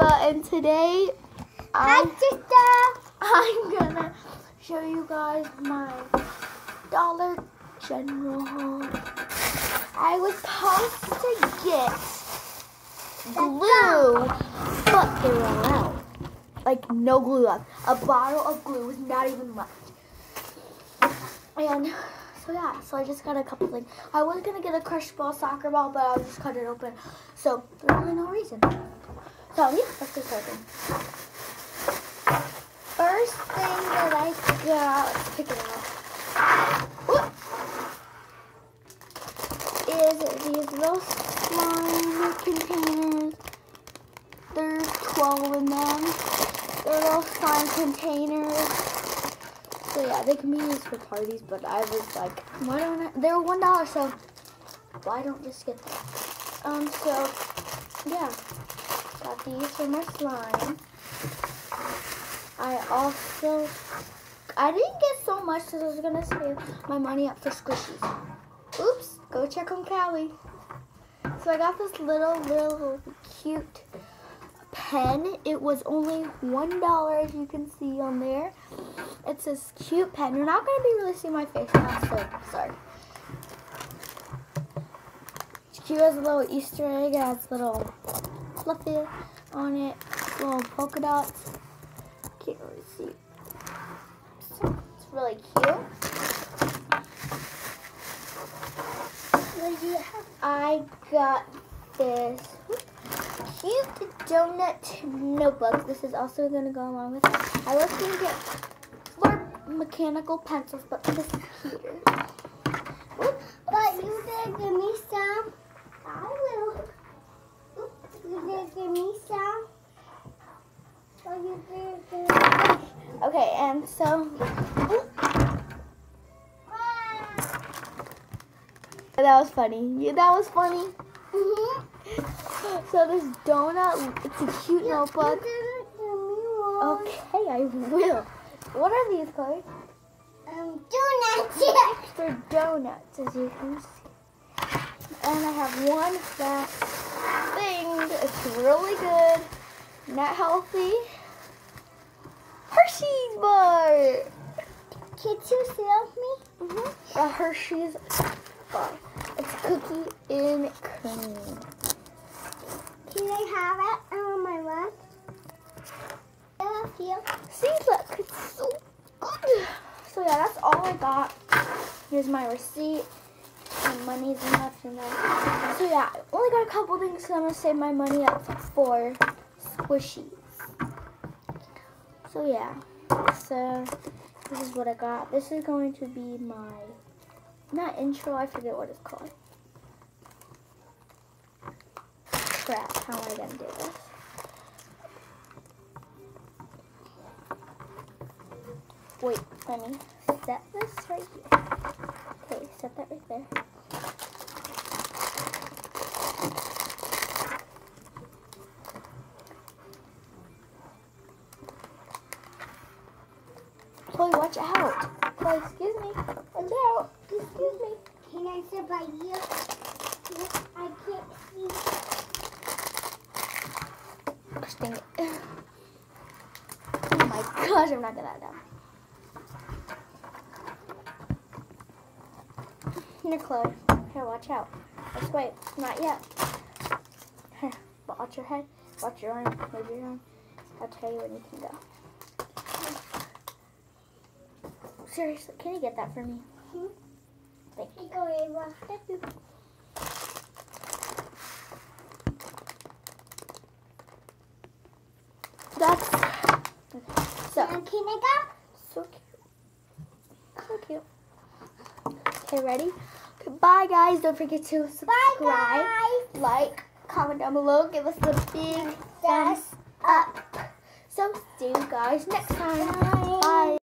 And today Hi, I'm, sister. I'm gonna show you guys my Dollar General haul. I was supposed to get glue, but they were all out. Like no glue left. A bottle of glue was not even left. And so yeah, so I just got a couple things. I was gonna get a crushed ball soccer ball, but I'll just cut it open. So there's really no reason. So yeah, let's get started. First thing that I got, let's pick it out. Whoop, is these little slime containers. There's 12 in them. They're little slime containers. So yeah, they can be used for parties, but I was like, why don't I? They were one dollar, so why don't just get them? Um, so yeah, these for my slime. I also, I didn't get so much because I was gonna save my money up for squishies. Oops, go check on Callie. So I got this little, little cute pen. It was only one dollar, as you can see on there. It's this cute pen. You're not gonna be really seeing my face now, so sorry. It's cute as a little Easter egg. It has little on it, little polka dots. Can't really see. So it's really cute. I got this cute donut notebook. This is also going to go along with it. I was going to get four mechanical pencils, but this is here. But you did give me some. I will. Oop, You did give me some. But you did give me Okay, and so that was funny. Yeah, that was funny. Mm-hmm. So this donut, it's a cute notebook. Give me. Okay, I will. What are these, Chloe? Um, donuts. They're donuts, as you can see. And I have one last thing. It's really good. Not healthy. Hershey's bar. Can you serve me? Mm-hmm. A Hershey's bar. It's cookie and cream. Can I have it on my lunch? I love you. See, look, it's so good. So yeah, that's all I got. Here's my receipt. My money's enough and then. So yeah, I only got a couple things so I'm gonna save my money up for squishies. So yeah, so this is what I got. This is going to be my not intro. I forget what it's called. Crap! How am I gonna do this? Wait, let me set this right here. Okay, set that right there. Chloe, watch out. Chloe, excuse me. Watch out. Excuse me. Can I sit by you? I can't see. Gosh, dang it. Oh my gosh, I'm not gonna that down. Here, Chloe. Here, watch out. Let's wait. Not yet. Here, watch your head. Watch your arm. Move your arm. I'll tell you when you can go. Seriously, can you get that for me? Hmm? Thank you. Thank you. That's okay. so can I go? so cute. So cute. Okay, ready? Goodbye, guys. Don't forget to subscribe, Bye, like, comment down below, give us the big thumbs up. So, see you guys next time. Bye. Bye.